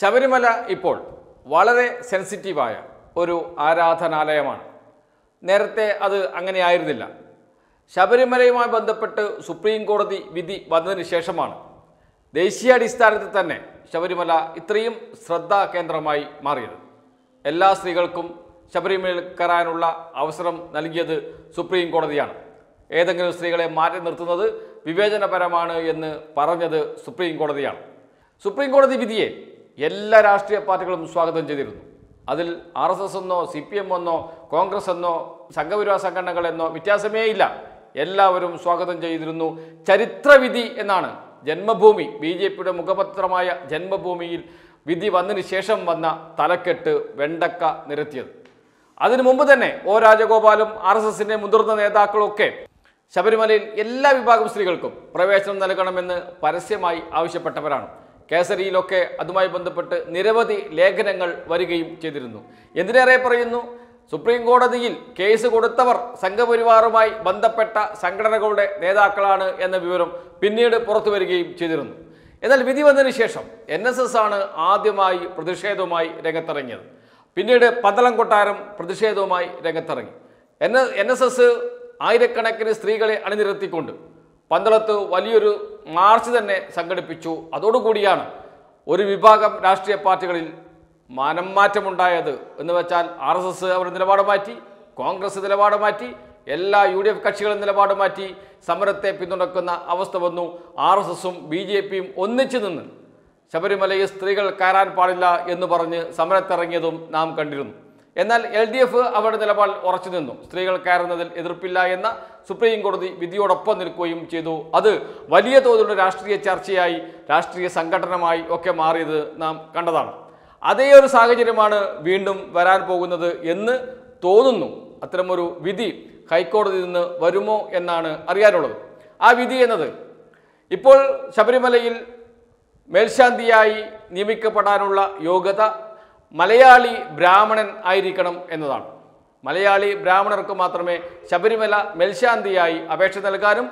ശബരിമല ഇപ്പോൾ വളരെ സെൻസിറ്റീവായ ഒരു ആരാധനാലയമാണ്. നേരത്തെ അത് അങ്ങനെയായിരുന്നില്ല ശബരിമലയുമായി ബന്ധപ്പെട്ട് സുപ്രീം കോടതി വിധി വന്നതിന് ശേഷമാണ്. ദേശീയാടിസ്ഥാനത്തിൽ തന്നെ ശബരിമല ഇത്രയും ശ്രദ്ധാ കേന്ദ്രമായി മാറിയത്. എല്ലാ സ്ത്രീകൾക്കും ശബരിമലയിൽ കയറാനുള്ള അവസരം നൽകിയത് സുപ്രീം കോടതിയാണ്. ഏതെങ്കിലും സ്ത്രീകളെ മാറ്റി നിർത്തുന്നത് വിവേചനപരമാണ് എന്ന് പറഞ്ഞത് സുപ്രീം കോടതിയാണ്. സുപ്രീം കോടതി വിധിയെ എല്ലാ രാഷ്ട്രീയ പാർട്ടികളും സ്വാഗതം ചെയ്തിരുന്നു. അതിൽ ആർ എസ് എസ് എന്നോ സി പി എം എന്നോ കോൺഗ്രസ് എന്നോ സംഘപരിവാർ സംഘടനകളെന്നോ വ്യത്യാസമേ ഇല്ല. എല്ലാവരും സ്വാഗതം ചെയ്തിരുന്നു. ചരിത്രവിധി എന്നാണ് ജന്മഭൂമി. ബി ജെ പിയുടെ മുഖപത്രമായ ജന്മഭൂമിയിൽ വിധി വന്നതിന് ശേഷം വന്ന തലക്കെട്ട് വെണ്ടക്ക നിരത്തിയത്. അതിനു മുമ്പ് തന്നെ ഒ രാജഗോപാലും ആർ എസ് എസിന്റെ മുതിർന്ന നേതാക്കളൊക്കെ ശബരിമലയിൽ എല്ലാ വിഭാഗം സ്ത്രീകൾക്കും പ്രവേശനം നൽകണമെന്ന് പരസ്യമായി ആവശ്യപ്പെട്ടവരാണ്. കേസരിയിലൊക്കെ അതുമായി ബന്ധപ്പെട്ട് നിരവധി ലേഖനങ്ങൾ വരികയും ചെയ്തിരുന്നു. എന്തിനേറെ പറയുന്നു? സുപ്രീം കോടതിയിൽ കേസ് കൊടുത്തവർ സംഘപരിവാറുമായി ബന്ധപ്പെട്ട സംഘടനകളുടെ നേതാക്കളാണ് എന്ന വിവരം പിന്നീട് പുറത്തു വരികയും ചെയ്തിരുന്നു. എന്നാൽ വിധി വന്നതിന് ശേഷം എൻ എസ് എസ് ആണ് ആദ്യമായി പ്രതിഷേധവുമായി രംഗത്തിറങ്ങിയത്. പിന്നീട് പന്തളം കൊട്ടാരം പ്രതിഷേധവുമായി രംഗത്തിറങ്ങി. എൻ എൻ എസ് എസ് ആയിരക്കണക്കിന് സ്ത്രീകളെ അണിനിരത്തിക്കൊണ്ട് പന്തളത്ത് വലിയൊരു മാർച്ച് തന്നെ സംഘടിപ്പിച്ചു. അതോടുകൂടിയാണ് ഒരു വിഭാഗം രാഷ്ട്രീയ പാർട്ടികളിൽ മാനം മാറ്റമുണ്ടായത് എന്ന് വെച്ചാൽ ആർ എസ് എസ് അവർ നിലപാട് മാറ്റി കോൺഗ്രസ് നിലപാട് മാറ്റി എല്ലാ യു ഡി എഫ് കക്ഷികളും നിലപാട് മാറ്റി സമരത്തെ പിന്തുണക്കുന്ന അവസ്ഥ വന്നു. ആർ എസ് എസും ബി ജെ പിയും ഒന്നിച്ചു നിന്ന് ശബരിമലയിൽ സ്ത്രീകൾ കയറാൻ പാടില്ല എന്ന് പറഞ്ഞ് സമരത്തിറങ്ങിയതും നാം കണ്ടിരുന്നു. എന്നാൽ എൽ ഡി എഫ് അവരുടെ നിലപാട് ഉറച്ചു നിന്നു. സ്ത്രീകൾ കയറുന്നതിൽ എതിർപ്പില്ല എന്ന സുപ്രീം കോടതി വിധിയോടൊപ്പം നിൽക്കുകയും ചെയ്തു. അത് വലിയ തോതിലുള്ള രാഷ്ട്രീയ ചർച്ചയായി രാഷ്ട്രീയ സംഘടനമായി ഒക്കെ മാറിയത് നാം കണ്ടതാണ്. അതേ ഒരു സാഹചര്യമാണ് വീണ്ടും വരാൻ പോകുന്നത് എന്ന് തോന്നുന്നു. അത്തരമൊരു വിധി ഹൈക്കോടതിയിൽ നിന്ന് വരുമോ എന്നാണ് അറിയാനുള്ളത്. ആ വിധി എന്നത് ഇപ്പോൾ ശബരിമലയിൽ മേൽശാന്തിയായി നിയമിക്കപ്പെടാനുള്ള യോഗ്യത മലയാളി ബ്രാഹ്മണൻ ആയിരിക്കണം എന്നതാണ്. മലയാളി ബ്രാഹ്മണർക്ക് മാത്രമേ ശബരിമല മേൽശാന്തിയായി അപേക്ഷ നൽകാനും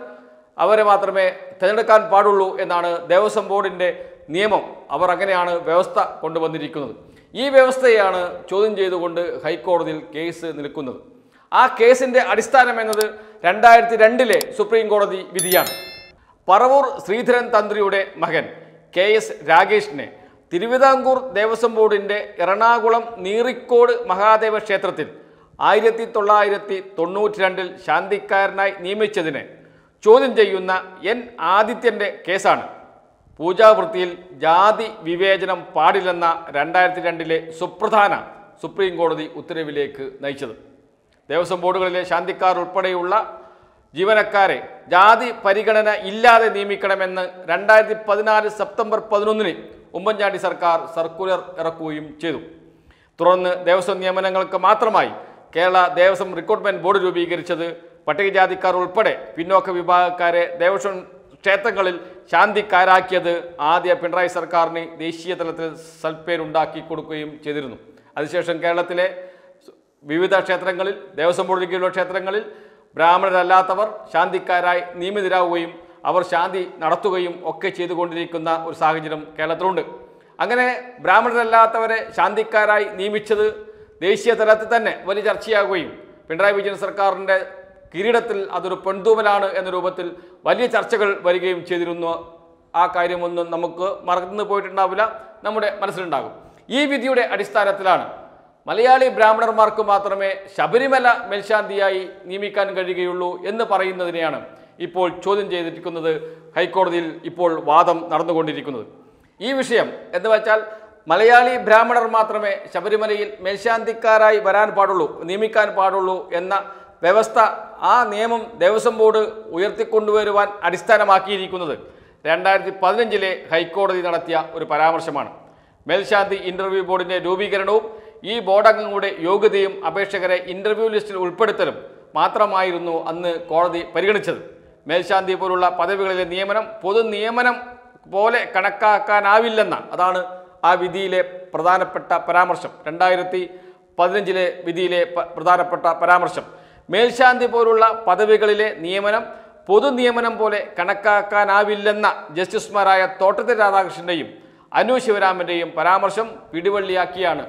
അവരെ മാത്രമേ തിരഞ്ഞെടുക്കാൻ പാടുള്ളൂ എന്നാണ് ദേവസ്വം ബോർഡിന്റെ നിയമം. അവർ അങ്ങനെയാണ് വ്യവസ്ഥ കൊണ്ടുവന്നിരിക്കുന്നത്. ഈ വ്യവസ്ഥയാണ് ചോദ്യം ചെയ്തുകൊണ്ട് ഹൈക്കോടതിയിൽ കേസ് നിൽക്കുന്നത്. ആ കേസിന്റെ അടിസ്ഥാനം എന്നത് രണ്ടായിരത്തി രണ്ടിലെ സുപ്രീം കോടതി വിധിയാണ്. പറവൂർ ശ്രീധരൻ തന്ത്രിയുടെ മകൻ കെ എസ് രാഗേഷിനെ തിരുവിതാംകൂർ ദേവസ്വം ബോർഡിന്റെ എറണാകുളം നീറിക്കോട് മഹാദേവ ക്ഷേത്രത്തിൽ ആയിരത്തി തൊള്ളായിരത്തി തൊണ്ണൂറ്റി രണ്ടിൽ ശാന്തിക്കാരനായി നിയമിച്ചതിനെ ചോദ്യം ചെയ്യുന്ന എൻ ആദിത്യന്റെ കേസാണ്. പൂജാവൃത്തിയിൽ ജാതി വിവേചനം പാടില്ലെന്ന രണ്ടായിരത്തി രണ്ടിലെ സുപ്രധാന സുപ്രീം കോടതി ഉത്തരവിലേക്ക് നയിച്ചത്. ദേവസ്വം ബോർഡുകളിലെ ശാന്തിക്കാർ ഉൾപ്പെടെയുള്ള ജീവനക്കാരെ ജാതി പരിഗണന ഇല്ലാതെ നിയമിക്കണമെന്ന് രണ്ടായിരത്തി പതിനാല് സെപ്റ്റംബർ പതിനൊന്നിന് ഉമ്മൻചാണ്ടി സർക്കാർ സർക്കുലർ ഇറക്കുകയും ചെയ്തു. തുടർന്ന് ദേവസ്വം നിയമനങ്ങൾക്ക് മാത്രമായി കേരള ദേവസ്വം റിക്രൂട്ട്മെന്റ് ബോർഡ് രൂപീകരിച്ചത് പട്ടികജാതിക്കാർ ഉൾപ്പെടെ പിന്നോക്ക വിഭാഗക്കാരെ ദേവസ്വം ക്ഷേത്രങ്ങളിൽ ശാന്തിക്കാരാക്കിയത് ആദ്യ പിണറായി സർക്കാരിന് ദേശീയ തലത്തിൽ സൽപ്പേരുണ്ടാക്കി കൊടുക്കുകയും ചെയ്തിരുന്നു. അതിനുശേഷം കേരളത്തിലെ വിവിധ ക്ഷേത്രങ്ങളിൽ ദേവസ്വം ബോർഡിലേക്കുള്ള ക്ഷേത്രങ്ങളിൽ ബ്രാഹ്മണരല്ലാത്തവർ ശാന്തിക്കാരായി നിയമിതരാകുകയും അവർ ശാന്തി നടത്തുകയും ഒക്കെ ചെയ്തുകൊണ്ടിരിക്കുന്ന ഒരു സാഹചര്യം കേരളത്തിലുണ്ട്. അങ്ങനെ ബ്രാഹ്മണരല്ലാത്തവരെ ശാന്തിക്കാരായി നിയമിച്ചത് ദേശീയ തലത്തിൽ തന്നെ വലിയ ചർച്ചയാകുകയും പിണറായി വിജയൻ സർക്കാരിന്റെ കിരീടത്തിൽ അതൊരു പെൺതൂമലാണ് എന്ന രൂപത്തിൽ വലിയ ചർച്ചകൾ വരികയും ചെയ്തിരുന്നു. ആ കാര്യമൊന്നും നമുക്ക് മറന്നു പോയിട്ടുണ്ടാവില്ല. നമ്മുടെ മനസ്സിലുണ്ടാകും. ഈ വിധിയുടെ അടിസ്ഥാനത്തിലാണ് മലയാളി ബ്രാഹ്മണർമാർക്ക് മാത്രമേ ശബരിമല മേൽശാന്തിയായി നിയമിക്കാൻ കഴിയുകയുള്ളൂ എന്ന് പറയുന്നതിനെയാണ് ഇപ്പോൾ ചോദ്യം ചെയ്തിരിക്കുന്നത് ഹൈക്കോടതിയിൽ ഇപ്പോൾ വാദം നടന്നുകൊണ്ടിരിക്കുന്നത്. ഈ വിഷയം എന്ന് വെച്ചാൽ മലയാളി ബ്രാഹ്മണർ മാത്രമേ ശബരിമലയിൽ മേൽശാന്തിക്കാരായി വരാൻ പാടുള്ളൂ നിയമിക്കാൻ പാടുള്ളൂ എന്ന വ്യവസ്ഥ ആ നിയമം ദേവസ്വം ബോർഡ് ഉയർത്തിക്കൊണ്ടുവരുവാൻ അടിസ്ഥാനമാക്കിയിരിക്കുന്നത്. രണ്ടായിരത്തി പതിനഞ്ചിലെ ഹൈക്കോടതി നടത്തിയ ഒരു പരാമർശമാണ്. മേൽശാന്തി ഇന്റർവ്യൂ ബോർഡിന്റെ രൂപീകരണവും ഈ ബോർഡംഗങ്ങളുടെ യോഗ്യതയും അപേക്ഷകരെ ഇന്റർവ്യൂ ലിസ്റ്റിൽ ഉൾപ്പെടുത്തലും മാത്രമായിരുന്നു അന്ന് കോടതി പരിഗണിച്ചത്. മേൽശാന്തി പോലുള്ള പദവികളിലെ നിയമനം പൊതു നിയമനം പോലെ കണക്കാക്കാനാവില്ലെന്ന അതാണ് ആ വിധിയിലെ പ്രധാനപ്പെട്ട പരാമർശം. രണ്ടായിരത്തി പതിനഞ്ചിലെ വിധിയിലെ പ്രധാനപ്പെട്ട പരാമർശം. മേൽശാന്തി പോലുള്ള പദവികളിലെ നിയമനം പൊതു നിയമനം പോലെ കണക്കാക്കാനാവില്ലെന്ന ജസ്റ്റിസുമാരായ തോട്ടത്തിൽ രാധാകൃഷ്ണന്റെയും അനു ശിവരാമന്റെയും പരാമർശം പിടിവള്ളിയാക്കിയാണ്.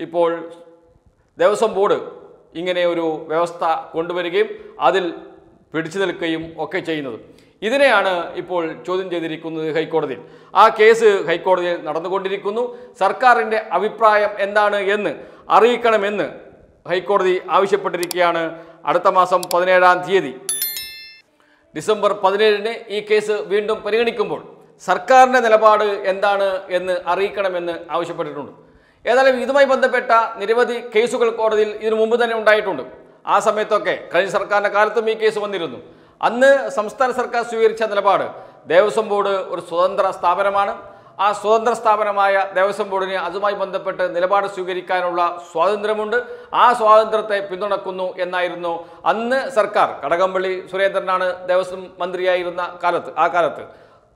ഇപ്പോൾ ദേവസ്വം ബോർഡ് ഇങ്ങനെ ഒരു വ്യവസ്ഥ കൊണ്ടുവരികയും അതിൽ പിടിച്ചു നിൽക്കുകയും ഒക്കെ ചെയ്യുന്നത്. ഇതിനെയാണ് ഇപ്പോൾ ചോദ്യം ചെയ്തിരിക്കുന്നത് ഹൈക്കോടതിയിൽ. ആ കേസ് ഹൈക്കോടതിയിൽ നടന്നുകൊണ്ടിരിക്കുന്നു. സർക്കാരിന്റെ അഭിപ്രായം എന്താണ് എന്ന് അറിയിക്കണമെന്ന് ഹൈക്കോടതി ആവശ്യപ്പെട്ടിരിക്കുകയാണ്. അടുത്ത മാസം പതിനേഴാം തീയതി. ഡിസംബർ പതിനേഴിന് ഈ കേസ് വീണ്ടും പരിഗണിക്കുമ്പോൾ സർക്കാരിന്റെ നിലപാട് എന്താണ് എന്ന് അറിയിക്കണമെന്ന് ആവശ്യപ്പെട്ടിട്ടുണ്ട്. ഏതായാലും ഇതുമായി ബന്ധപ്പെട്ട നിരവധി കേസുകൾ കോടതിയിൽ ഇതിനു മുമ്പ് തന്നെ ഉണ്ടായിട്ടുണ്ട്. ആ സമയത്തൊക്കെ കഴിഞ്ഞ സർക്കാരിന്റെ കാലത്തും ഈ കേസ് വന്നിരുന്നു. അന്ന് സംസ്ഥാന സർക്കാർ സ്വീകരിച്ച നിലപാട് ദേവസ്വം ബോർഡ് ഒരു സ്വതന്ത്ര സ്ഥാപനമാണ്. ആ സ്വതന്ത്ര സ്ഥാപനമായ ദേവസ്വം ബോർഡിന് അതുമായി ബന്ധപ്പെട്ട് നിലപാട് സ്വീകരിക്കാനുള്ള സ്വാതന്ത്ര്യമുണ്ട്. ആ സ്വാതന്ത്ര്യത്തെ പിന്തുണക്കുന്നു എന്നായിരുന്നു അന്ന് സർക്കാർ. കടകംപള്ളി സുരേന്ദ്രനാണ് ദേവസ്വം മന്ത്രിയായിരുന്ന കാലത്ത് ആ കാലത്ത്.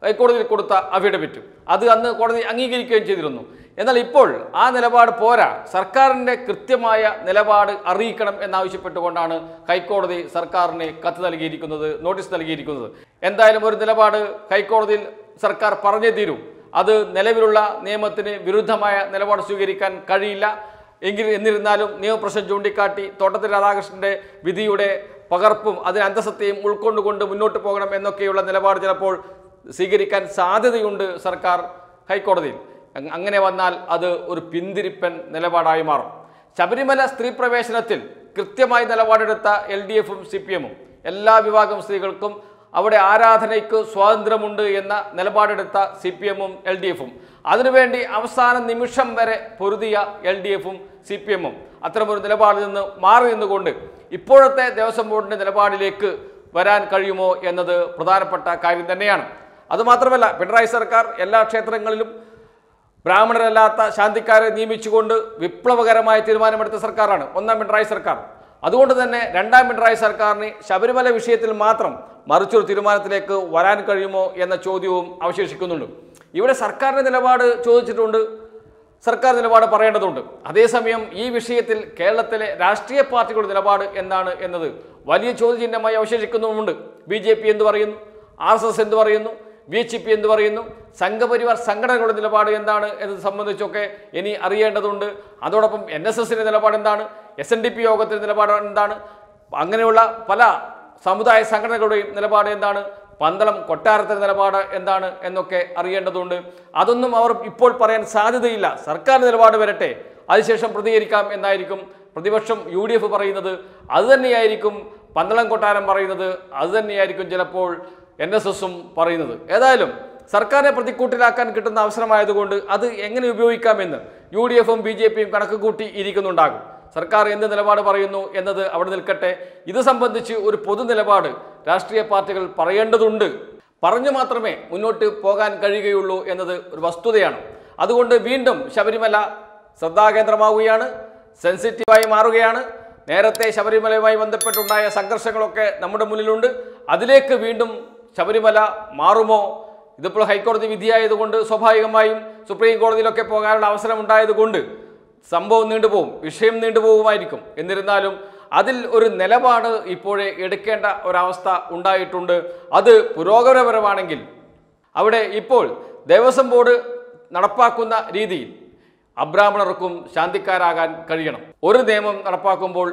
ഹൈക്കോടതിയിൽ കൊടുത്ത അഫിഡവിറ്റും അത് അന്ന് കോടതി അംഗീകരിക്കുകയും ചെയ്തിരുന്നു. എന്നാൽ ഇപ്പോൾ ആ നിലപാട് പോരാ. സർക്കാരിന്റെ കൃത്യമായ നിലപാട് അറിയിക്കണം എന്നാവശ്യപ്പെട്ടുകൊണ്ടാണ് ഹൈക്കോടതി സർക്കാരിന് കത്ത് നൽകിയിരിക്കുന്നത് നോട്ടീസ് നൽകിയിരിക്കുന്നത്. എന്തായാലും ഒരു നിലപാട് ഹൈക്കോടതിയിൽ സർക്കാർ പറഞ്ഞേ തീരും. അത് നിലവിലുള്ള നിയമത്തിന് വിരുദ്ധമായ നിലപാട് സ്വീകരിക്കാൻ കഴിയില്ല. എങ്കിൽ എന്നിരുന്നാലും നിയമപ്രശ്നം ചൂണ്ടിക്കാട്ടി തോട്ടത്തിൽ രാധാകൃഷ്ണന്റെ വിധിയുടെ പകർപ്പും അതിന് അന്തസത്തയും ഉൾക്കൊണ്ടുകൊണ്ട് മുന്നോട്ട് പോകണം എന്നൊക്കെയുള്ള നിലപാട് ചിലപ്പോൾ സ്വീകരിക്കാൻ സാധ്യതയുണ്ട് സർക്കാർ ഹൈക്കോടതിയിൽ. അങ്ങനെ വന്നാൽ അത് ഒരു പിന്തിരിപ്പൻ നിലപാടായി മാറും. ശബരിമല സ്ത്രീ പ്രവേശനത്തിൽ കൃത്യമായി നിലപാടെടുത്ത എൽ ഡി എഫും സി പി എമ്മും എല്ലാ വിഭാഗം സ്ത്രീകൾക്കും അവിടെ ആരാധനയ്ക്ക് സ്വാതന്ത്ര്യമുണ്ട് എന്ന നിലപാടെടുത്ത സി പി എമ്മും എൽ ഡി എഫും. അതിനുവേണ്ടി അവസാന നിമിഷം വരെ പൊരുതിയ എൽ ഡി എഫും സി പി എമ്മും അത്തരമൊരു നിലപാടിൽ നിന്ന് മാറി നിന്നുകൊണ്ട് ഇപ്പോഴത്തെ ദേവസ്വം ബോർഡിന്റെ നിലപാടിലേക്ക് വരാൻ കഴിയുമോ എന്നത് പ്രധാനപ്പെട്ട കാര്യം തന്നെയാണ്. അതുമാത്രമല്ല പിണറായി സർക്കാർ എല്ലാ ക്ഷേത്രങ്ങളിലും ബ്രാഹ്മണരല്ലാത്ത ശാന്തിക്കാരെ നിയമിച്ചുകൊണ്ട് വിപ്ലവകരമായ തീരുമാനമെടുത്ത സർക്കാരാണ്. ഒന്നാം പിണറായി സർക്കാർ. അതുകൊണ്ട് തന്നെ രണ്ടാം പിണറായി സർക്കാരിന് ശബരിമല വിഷയത്തിൽ മാത്രം മറിച്ചൊരു തീരുമാനത്തിലേക്ക് വരാൻ കഴിയുമോ എന്ന ചോദ്യവും അവശേഷിക്കുന്നുണ്ട്. ഇവിടെ സർക്കാരിന്റെ നിലപാട് ചോദിച്ചിട്ടുണ്ട് സർക്കാർ നിലപാട് പറയേണ്ടതുണ്ട്. അതേസമയം ഈ വിഷയത്തിൽ കേരളത്തിലെ രാഷ്ട്രീയ പാർട്ടികളുടെ നിലപാട് എന്താണ് എന്നത് വലിയ ചോദ്യചിഹ്നമായി അവശേഷിക്കുന്നുമുണ്ട്. ബി ജെ പി എന്ത് പറയുന്നു? ആർ എസ് എസ് എന്ത് പറയുന്നു? ബി എച്ച് പി എന്ത് പറയുന്നു. സംഘപരിവാർ സംഘടനകളുടെ നിലപാട് എന്താണ് എന്നത് സംബന്ധിച്ചൊക്കെ ഇനി അറിയേണ്ടതുണ്ട്. അതോടൊപ്പം എൻ എസ് എസിന്റെ നിലപാട് എന്താണ്? എസ് എൻ ഡി പി യോഗത്തിന്റെ നിലപാട് എന്താണ്? അങ്ങനെയുള്ള പല സമുദായ സംഘടനകളുടെയും നിലപാട് എന്താണ്? പന്തളം കൊട്ടാരത്തിന്റെ നിലപാട് എന്താണ് എന്നൊക്കെ അറിയേണ്ടതുണ്ട്. അതൊന്നും അവർ ഇപ്പോൾ പറയാൻ സാധ്യതയില്ല. സർക്കാർ നിലപാട് വരട്ടെ. അതിനുശേഷം പ്രതികരിക്കാം എന്നായിരിക്കും പ്രതിപക്ഷം യു ഡി എഫ് പറയുന്നത്. അതുതന്നെയായിരിക്കും പന്തളം കൊട്ടാരം പറയുന്നത്. അതുതന്നെയായിരിക്കും ചിലപ്പോൾ എൻ എസ് എസും പറയുന്നത്. ഏതായാലും സർക്കാരിനെ പ്രതിക്കൂട്ടിലാക്കാൻ കിട്ടുന്ന അവസരമായതുകൊണ്ട് അത് എങ്ങനെ ഉപയോഗിക്കാമെന്ന് യു ഡി എഫും ബി ജെ പിയും കണക്ക് കൂട്ടി ഇരിക്കുന്നുണ്ടാകും. സർക്കാർ എന്ത് നിലപാട് പറയുന്നു എന്നത് അവിടെ നിൽക്കട്ടെ. ഇത് സംബന്ധിച്ച് ഒരു പൊതു നിലപാട് രാഷ്ട്രീയ പാർട്ടികൾ പറയേണ്ടതുണ്ട്. പറഞ്ഞു മാത്രമേ മുന്നോട്ട് പോകാൻ കഴിയുകയുള്ളൂ എന്നത് ഒരു വസ്തുതയാണ്. അതുകൊണ്ട് വീണ്ടും ശബരിമല ശ്രദ്ധാകേന്ദ്രമാവുകയാണ് സെൻസിറ്റീവായി മാറുകയാണ്. നേരത്തെ ശബരിമലയുമായി ബന്ധപ്പെട്ടുണ്ടായ സംഘർഷങ്ങളൊക്കെ നമ്മുടെ മുന്നിലുണ്ട്. അതിലേക്ക് വീണ്ടും ശബരിമല മാറുമോ? ഇതിപ്പോൾ ഹൈക്കോടതി വിധിയായതുകൊണ്ട് സ്വാഭാവികമായും സുപ്രീം കോടതിയിലൊക്കെ പോകാനുള്ള അവസരം ഉണ്ടായതുകൊണ്ട് സംഭവം നീണ്ടുപോകും വിഷയം നീണ്ടുപോകുമായിരിക്കും എന്നിരുന്നാലും അതിൽ ഒരു നിലപാട് ഇപ്പോഴേ എടുക്കേണ്ട ഒരവസ്ഥ ഉണ്ടായിട്ടുണ്ട്. അത് പുരോഗമനപരമാണെങ്കിൽ അവിടെ ഇപ്പോൾ ദേവസ്വം ബോർഡ് നടപ്പാക്കുന്ന രീതിയിൽ അബ്രാഹ്മണർക്കും ശാന്തിക്കാരാകാൻ കഴിയണം. ഒരു നിയമം നടപ്പാക്കുമ്പോൾ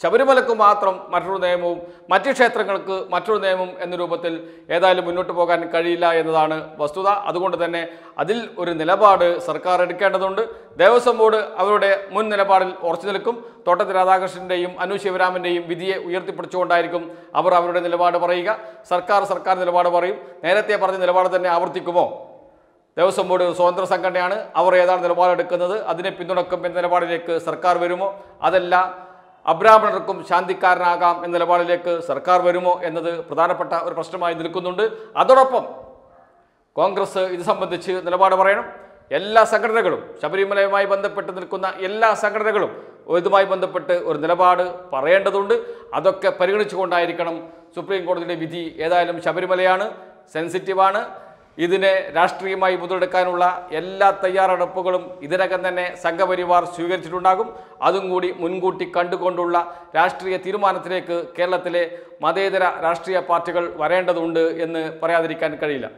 ശബരിമലക്ക് മാത്രം മറ്റൊരു നിയമവും മറ്റ് ക്ഷേത്രങ്ങൾക്ക് മറ്റൊരു നിയമം എന്ന രൂപത്തിൽ ഏതായാലും മുന്നോട്ട് പോകാൻ കഴിയില്ല എന്നതാണ് വസ്തുത. അതുകൊണ്ട് തന്നെ അതിൽ ഒരു നിലപാട് സർക്കാർ എടുക്കേണ്ടതുണ്ട്. ദേവസ്വം ബോർഡ് അവരുടെ മുൻ നിലപാടിൽ ഉറച്ചു നിൽക്കും. തോട്ടത്തിൽ രാധാകൃഷ്ണന്റെയും അനു ശിവരാമന്റെയും വിധിയെ ഉയർത്തിപ്പിടിച്ചുകൊണ്ടായിരിക്കും അവർ അവരുടെ നിലപാട് പറയുക. സർക്കാർ സർക്കാർ നിലപാട് പറയും. നേരത്തെ പറഞ്ഞ നിലപാട് തന്നെ ആവർത്തിക്കുമോ? ദേവസ്വം ബോർഡ് ഒരു സ്വതന്ത്ര സംഘടനയാണ്. അവർ ഏതാണ് നിലപാടെടുക്കുന്നത്? അതിനെ പിന്തുണക്കും എന്ന നിലപാടിലേക്ക് സർക്കാർ വരുമോ? അതല്ല. അബ്രാഹ്മണർക്കും ശാന്തിക്കാരനാകാം എന്ന നിലപാടിലേക്ക് സർക്കാർ വരുമോ എന്നത് പ്രധാനപ്പെട്ട ഒരു പ്രശ്നമായി നിൽക്കുന്നുണ്ട്. അതോടൊപ്പം കോൺഗ്രസ് ഇത് സംബന്ധിച്ച് നിലപാട് പറയണം. എല്ലാ സംഘടനകളും ശബരിമലയുമായി ബന്ധപ്പെട്ട് നിൽക്കുന്ന എല്ലാ സംഘടനകളും ഇതുമായി ബന്ധപ്പെട്ട് ഒരു നിലപാട് പറയേണ്ടതുണ്ട്. അതൊക്കെ പരിഗണിച്ചുകൊണ്ടായിരിക്കണം സുപ്രീം കോടതിയുടെ വിധി ഏതായാലും ശബരിമലയാണ് സെൻസിറ്റീവാണ്. ഇതിനെ രാഷ്ട്രീയമായി മുതലെടുക്കാനുള്ള എല്ലാ തയ്യാറെടുപ്പുകളും ഇതിനകം തന്നെ സംഘപരിവാർ സ്വീകരിച്ചിട്ടുണ്ടാകും. അതും കൂടി മുൻകൂട്ടി കണ്ടുകൊണ്ടുള്ള രാഷ്ട്രീയ തീരുമാനത്തിലേക്ക് കേരളത്തിലെ മതേതര രാഷ്ട്രീയ പാർട്ടികൾ വരേണ്ടതുണ്ട് എന്ന് പറയാതിരിക്കാൻ കഴിയില്ല.